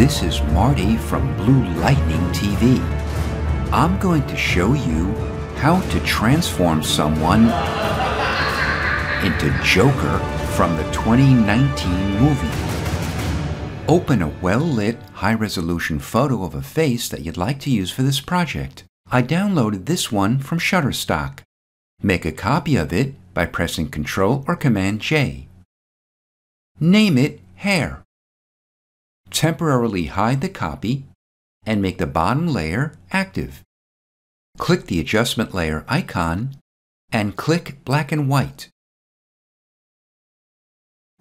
This is Marty from Blue Lightning TV. I'm going to show you how to transform someone into Joker from the 2019 movie. Open a well-lit, high-resolution photo of a face that you'd like to use for this project. I downloaded this one from Shutterstock. Make a copy of it by pressing Ctrl or Command J. Name it Hair. Temporarily hide the copy and make the bottom layer active. Click the adjustment layer icon and click black and white.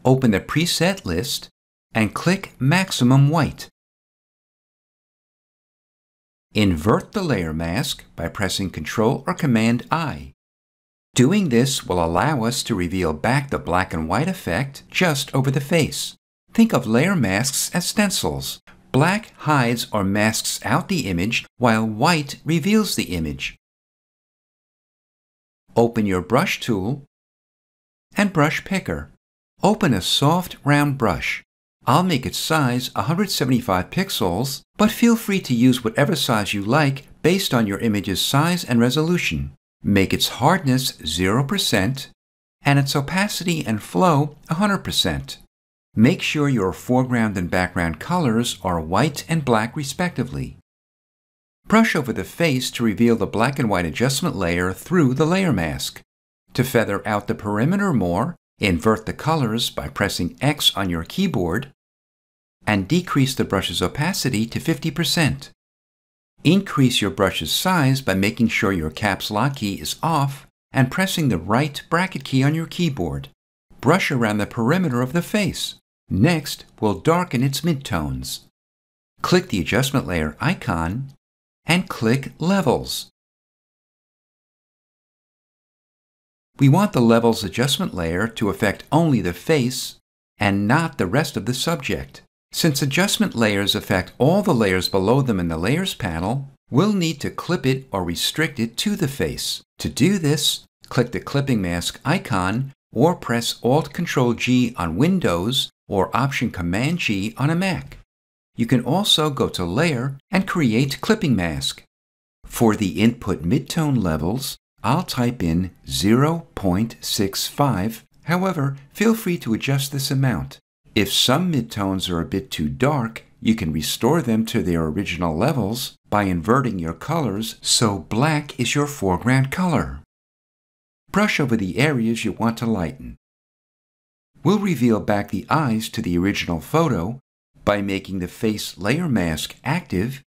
Open the preset list and click maximum white. Invert the layer mask by pressing Ctrl or Command I. Doing this will allow us to reveal back the black and white effect just over the face. Think of layer masks as stencils. Black hides or masks out the image while white reveals the image. Open your brush tool and brush picker. Open a soft round brush. I'll make its size 175 pixels, but feel free to use whatever size you like based on your image's size and resolution. Make its hardness 0% and its opacity and flow 100%. Make sure your foreground and background colors are white and black respectively. Brush over the face to reveal the black and white adjustment layer through the layer mask. To feather out the perimeter more, invert the colors by pressing X on your keyboard and decrease the brush's opacity to 50%. Increase your brush's size by making sure your caps lock key is off and pressing the right bracket key on your keyboard. Brush around the perimeter of the face. Next, we'll darken its midtones. Click the adjustment layer icon and click Levels. We want the Levels adjustment layer to affect only the face and not the rest of the subject. Since adjustment layers affect all the layers below them in the Layers panel, we'll need to clip it or restrict it to the face. To do this, click the clipping mask icon or press Alt-Control-G on Windows or Option-Command-G on a Mac. You can also go to Layer and create Clipping Mask. For the input midtone levels, I'll type in 0.65. However, feel free to adjust this amount. If some midtones are a bit too dark, you can restore them to their original levels by inverting your colors so black is your foreground color. Brush over the areas you want to lighten. We'll reveal back the eyes to the original photo by making the face layer mask active,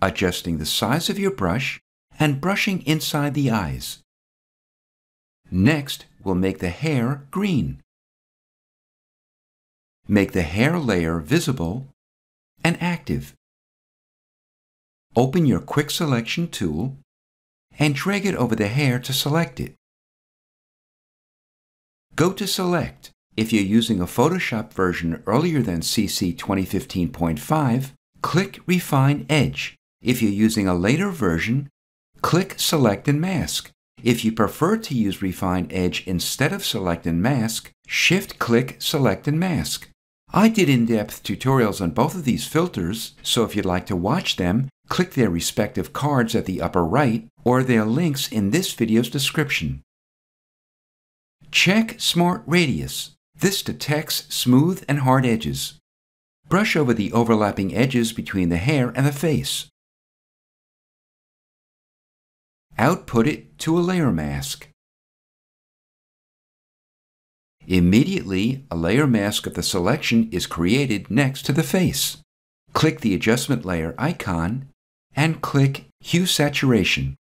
adjusting the size of your brush, and brushing inside the eyes. Next, we'll make the hair green. Make the hair layer visible and active. Open your Quick Selection tool and drag it over the hair to select it. Go to Select. If you're using a Photoshop version earlier than CC 2015.5, click Refine Edge. If you're using a later version, click Select and Mask. If you prefer to use Refine Edge instead of Select and Mask, Shift-click Select and Mask. I did in-depth tutorials on both of these filters, so if you'd like to watch them, click their respective cards at the upper right or their links in this video's description. Check Smart Radius. This detects smooth and hard edges. Brush over the overlapping edges between the hair and the face. Output it to a layer mask. Immediately, a layer mask of the selection is created next to the face. Click the adjustment layer icon and click Hue Saturation.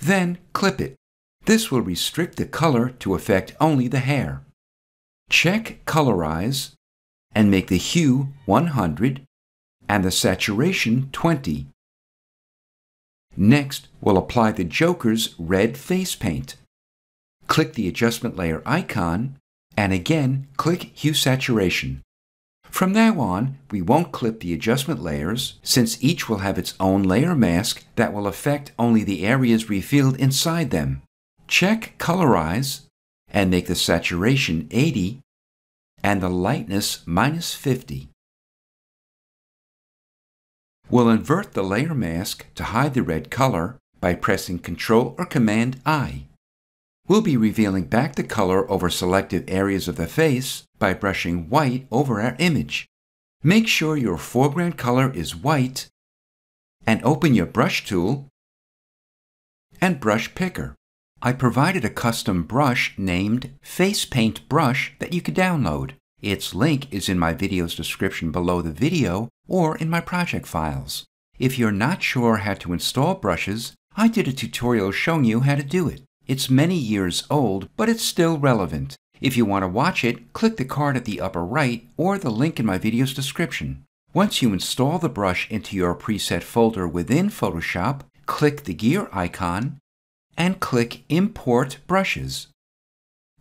Then clip it. This will restrict the color to affect only the hair. Check Colorize and make the hue 100 and the saturation 20. Next, we'll apply the Joker's red face paint click the adjustment layer icon, and again click Hue Saturation. From now on, we won't clip the adjustment layers since each will have its own layer mask that will affect only the areas refilled inside them. Check Colorize and make the saturation 80 and the lightness minus 50. We'll invert the layer mask to hide the red color by pressing Ctrl or Command I. We'll be revealing back the color over selected areas of the face by brushing white over our image. Make sure your foreground color is white and open your brush tool and brush picker. I provided a custom brush named Face Paint Brush that you could download. Its link is in my video's description below the video or in my project files. If you're not sure how to install brushes, I did a tutorial showing you how to do it. It's many years old, but it's still relevant. If you want to watch it, click the card at the upper right or the link in my video's description. Once you install the brush into your preset folder within Photoshop, click the gear icon and click Import Brushes.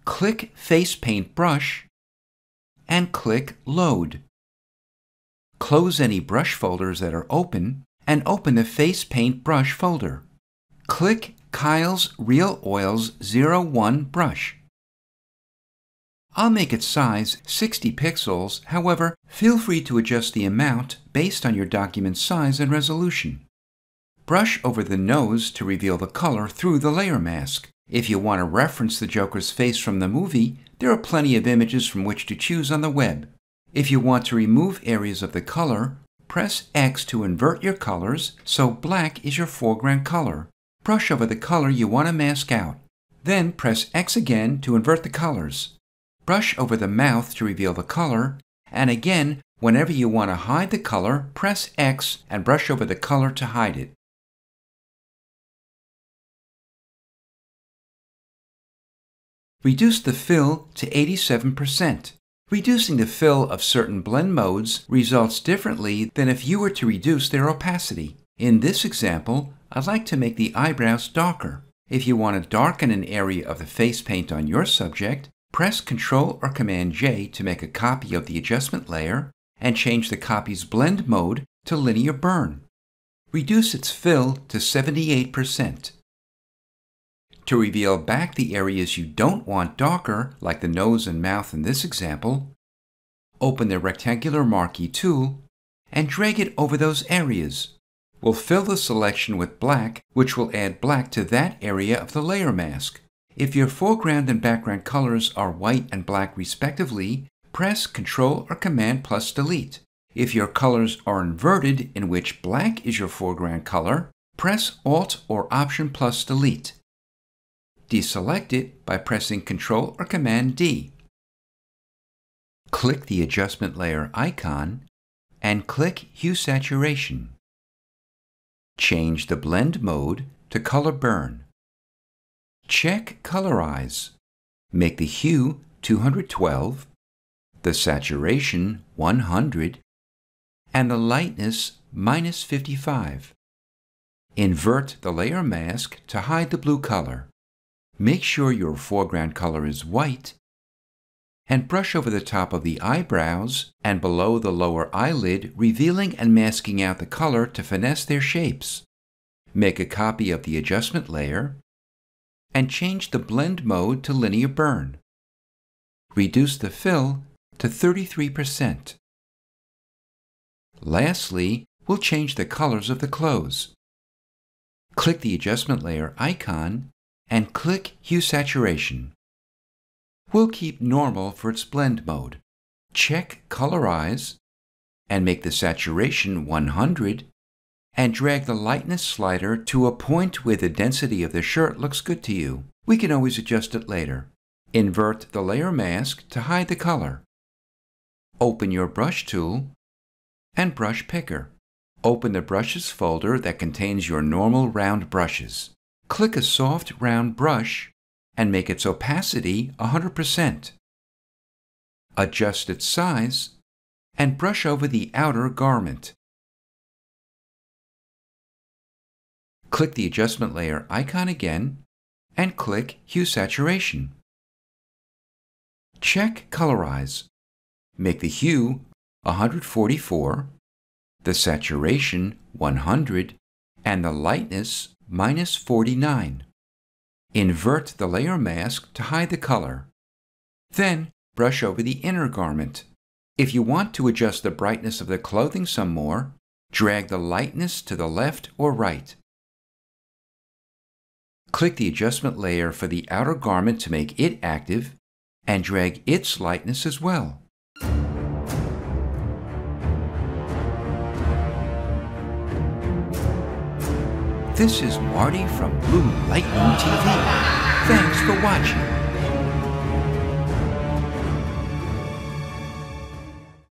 Click Face Paint Brush and click Load. Close any brush folders that are open and open the Face Paint Brush folder. Click Kyle's Real Oils 01 brush. I'll make its size 60 pixels, however, feel free to adjust the amount based on your document's size and resolution. Brush over the nose to reveal the color through the layer mask. If you want to reference the Joker's face from the movie, there are plenty of images from which to choose on the web. If you want to remove areas of the color, press X to invert your colors so black is your foreground color. Brush over the color you want to mask out. Then press X again to invert the colors. Brush over the mouth to reveal the color, and again, whenever you want to hide the color, press X and brush over the color to hide it. Reduce the fill to 87%. Reducing the fill of certain blend modes results differently than if you were to reduce their opacity. In this example, I'd like to make the eyebrows darker. If you want to darken an area of the face paint on your subject, press Ctrl or Command J to make a copy of the adjustment layer and change the copy's blend mode to linear burn. Reduce its fill to 78%. To reveal back the areas you don't want darker, like the nose and mouth in this example, open the rectangular marquee tool and drag it over those areas. We'll fill the selection with black, which will add black to that area of the layer mask. If your foreground and background colors are white and black respectively, press Ctrl or Command plus Delete. If your colors are inverted, in which black is your foreground color, press Alt or Option plus Delete. Deselect it by pressing Ctrl or Command D. Click the adjustment layer icon and click Hue Saturation. Change the blend mode to color burn. Check colorize. Make the hue 212, the saturation 100, and the lightness minus 55. Invert the layer mask to hide the blue color. Make sure your foreground color is white and brush over the top of the eyebrows and below the lower eyelid, revealing and masking out the color to finesse their shapes. Make a copy of the adjustment layer and change the blend mode to linear burn. Reduce the fill to 33%. Lastly, we'll change the colors of the clothes. Click the adjustment layer icon and click Hue Saturation. We'll keep normal for its blend mode. Check Colorize and make the saturation 100 and drag the lightness slider to a point where the density of the shirt looks good to you. We can always adjust it later. Invert the layer mask to hide the color. Open your brush tool and brush picker. Open the brushes folder that contains your normal round brushes click a soft round brush and make its opacity 100%. Adjust its size and brush over the outer garment. Click the adjustment layer icon again and click Hue Saturation. Check Colorize. Make the hue 144, the saturation 100, and the lightness minus 49. Invert the layer mask to hide the color. Then brush over the inner garment. If you want to adjust the brightness of the clothing some more, Drag the lightness to the left or right. Click the adjustment layer for the outer garment to make it active and drag its lightness as well. This is Marty from Blue Lightning TV. Thanks for watching.